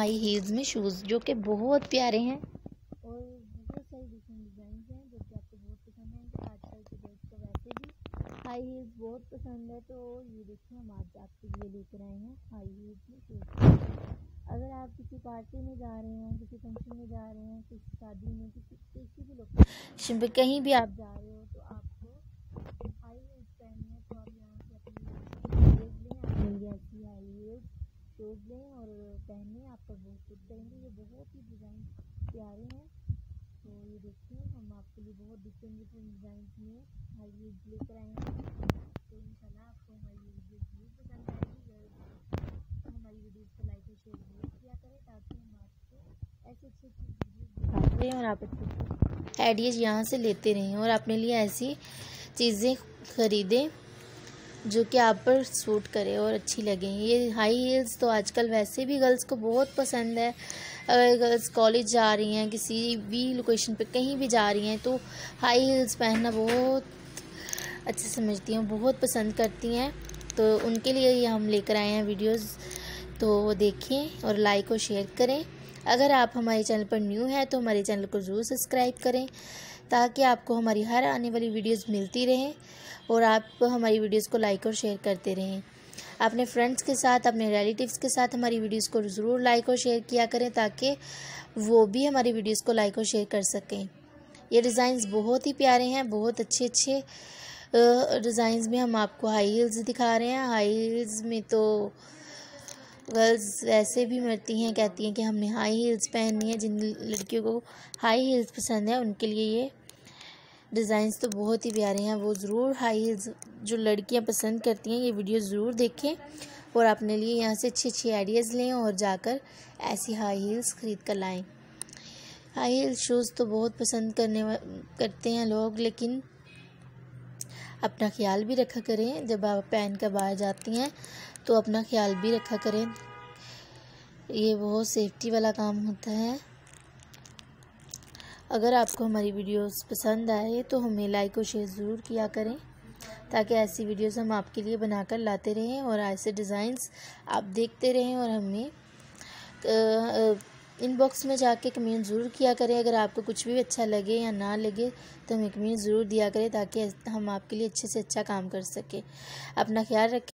High heels में shoes जो कि बहुत प्यारे हैं। और बहुत सारी डिफरेंट डिज़ाइन हैं जो कि आपको बहुत पसंद आएँगे। आजकल के डेट को वैसे भी हाई हील्स बहुत पसंद है तो ये देखिए हम आज आपके लिए लेकर आए हैं हाई हील्स में शूज़ अगर आप किसी पार्टी में जा रहे हैं किसी फ़ंक्शन में जा रहे हैं किसी शादी में किसी किसी भी लोकेशन कहीं भी आप जा रहे हो तो आपको हाई हील्स पहननी है तो आप यहाँ से अपनी लें अपनी जैसी हाई शूज़ लें और पहने आप बहुत सूट करेंगे। ये बहुत ही डिज़ाइन प्यारे हैं। तो ये देखिए, हम आपके लिए बहुत डिफरेंट डिफरेंट डिज़ाइन में हाई हील्स लेकर आए हैं। तो इंशाल्लाह आपको हमारी वीडियो ज़रूर पसंद आएगी। हमारी वीडियो को लाइक और शेयर ज़रूर किया करें, ताकि हम आपको ऐसे अच्छे अच्छी वीडियो दिखाते रहें और आप अच्छे आइडियाज़ यहाँ से लेते रहें और अपने लिए ऐसी चीज़ें ख़रीदें। जो कि आप पर सूट करे और अच्छी लगे। ये हाई हील्स तो आजकल वैसे भी गर्ल्स को बहुत पसंद है। अगर गर्ल्स कॉलेज जा रही हैं, किसी भी लोकेशन पे कहीं भी जा रही हैं तो हाई हील्स पहनना बहुत अच्छे समझती हैं, बहुत पसंद करती हैं। तो उनके लिए ये हम लेकर आए हैं वीडियोस तो देखें और लाइक और शेयर करें। अगर आप हमारे चैनल पर न्यू हैं तो हमारे चैनल को ज़रूर सब्सक्राइब करें। ताकि आपको हमारी हर आने वाली वीडियोस मिलती रहें और आप हमारी वीडियोस को लाइक और शेयर करते रहें। अपने फ्रेंड्स के साथ, अपने रिलेटिव्स के साथ हमारी वीडियोस को ज़रूर लाइक और शेयर किया करें ताकि वो भी हमारी वीडियोस को लाइक और शेयर कर सकें। ये डिज़ाइंस बहुत ही प्यारे हैं, बहुत अच्छे अच्छे डिज़ाइंस में हम आपको हाई हील्स दिखा रहे हैं। हाई हील्स में तो गर्ल्स वैसे भी मरती हैं, कहती हैं कि हमने हाई हील्स पहननी है, जिन लड़कियों को हाई हील्स पसंद है, उनके लिए ये डिज़ाइंस तो बहुत ही प्यारे हैं, वो ज़रूर हाई हील्स जो लड़कियाँ पसंद करती हैं, ये वीडियो ज़रूर देखें और अपने लिए यहाँ से अच्छी अच्छी आइडियाज़ लें और जाकर ऐसी हाई हील्स ख़रीद कर लाएँ। हाई हील शूज़ तो बहुत पसंद करने करते हैं लोग, लेकिन अपना ख्याल भी रखा करें। जब आप पहन कर बाहर जाती हैं तो अपना ख्याल भी रखा करें। ये बहुत सेफ्टी वाला काम होता है। अगर आपको हमारी वीडियोस पसंद आए तो हमें लाइक और शेयर ज़रूर किया करें, ताकि ऐसी वीडियोस हम आपके लिए बनाकर लाते रहें और ऐसे डिज़ाइंस आप देखते रहें और हमें इनबॉक्स में जाके कमेंट ज़रूर किया करें। अगर आपको कुछ भी अच्छा लगे या ना लगे तो हमें कमेंट ज़रूर दिया करें, ताकि हम आपके लिए अच्छे से अच्छा काम कर सकें। अपना ख्याल रखें।